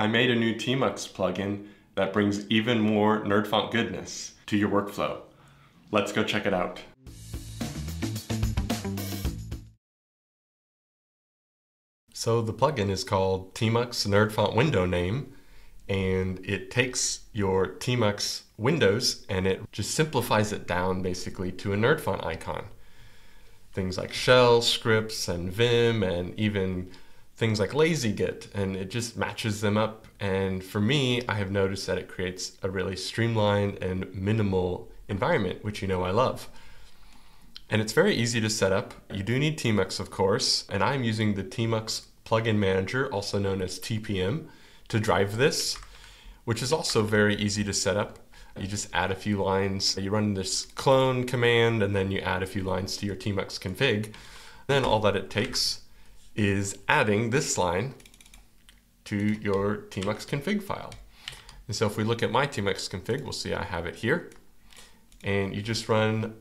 I made a new Tmux plugin that brings even more NerdFont goodness to your workflow. Let's go check it out. So the plugin is called Tmux NerdFont Window Name, and it takes your Tmux windows and it just simplifies it down basically to a NerdFont icon. Things like shell scripts and Vim and even things like LazyGit, and it just matches them up. And for me, I have noticed that it creates a really streamlined and minimal environment, which you know I love. And it's very easy to set up. You do need Tmux, of course, and I'm using the Tmux plugin manager, also known as TPM, to drive this, which is also very easy to set up. You just add a few lines, you run this clone command, and then you add a few lines to your Tmux config. Then all that it takes is adding this line to your Tmux config file. And so if we look at my Tmux config, we'll see I have it here. And you just run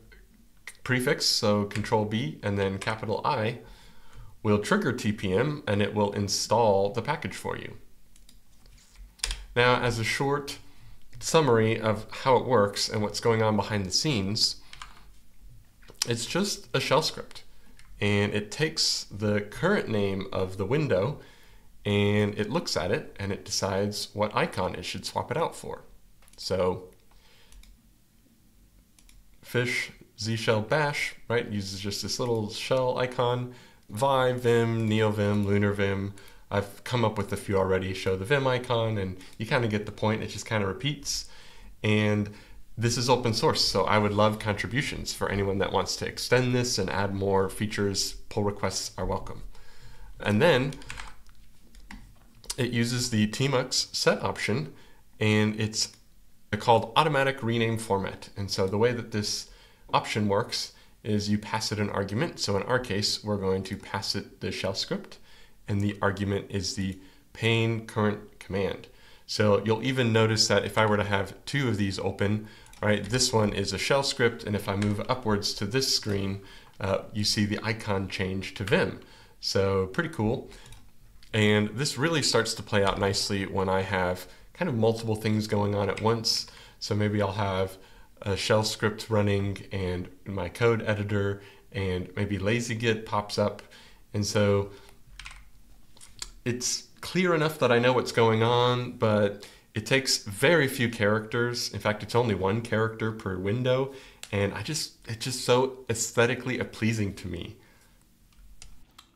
prefix, so control B and then capital I will trigger TPM and it will install the package for you. Now, as a short summary of how it works and what's going on behind the scenes, it's just a shell script. And it takes the current name of the window and it looks at it and it decides what icon it should swap it out for. So fish Z shell bash, right, uses just this little shell icon Vi, Vim, NeoVim, LunarVim. I've come up with a few already, show the Vim icon, and you kind of get the point. It just kind of repeats. And this is open source, so I would love contributions for anyone that wants to extend this and add more features. Pull requests are welcome. And then it uses the tmux set option, and it's called automatic rename format. And so the way that this option works is you pass it an argument. So in our case, we're going to pass it the shell script, and the argument is the pane current command. So you'll even notice that if I were to have two of these open, right, this one is a shell script, and if I move upwards to this screen, uh, you see the icon change to Vim. So pretty cool. And this really starts to play out nicely when I have kind of multiple things going on at once. So maybe I'll have a shell script running and my code editor and maybe LazyGit pops up. And so it's clear enough that I know what's going on, but it takes very few characters. In fact, it's only one character per window. And I just, it's just so aesthetically pleasing to me.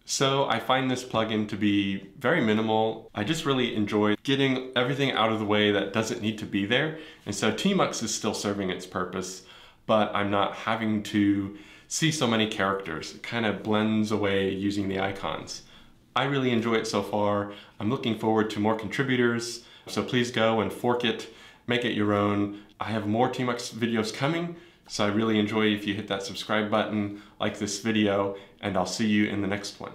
So I find this plugin to be very minimal. I just really enjoy getting everything out of the way that doesn't need to be there. And so Tmux is still serving its purpose, but I'm not having to see so many characters. It kind of blends away using the icons. I really enjoy it so far. I'm looking forward to more contributors. So please go and fork it, make it your own. I have more Tmux videos coming. So I really enjoy if you hit that subscribe button, like this video, and I'll see you in the next one.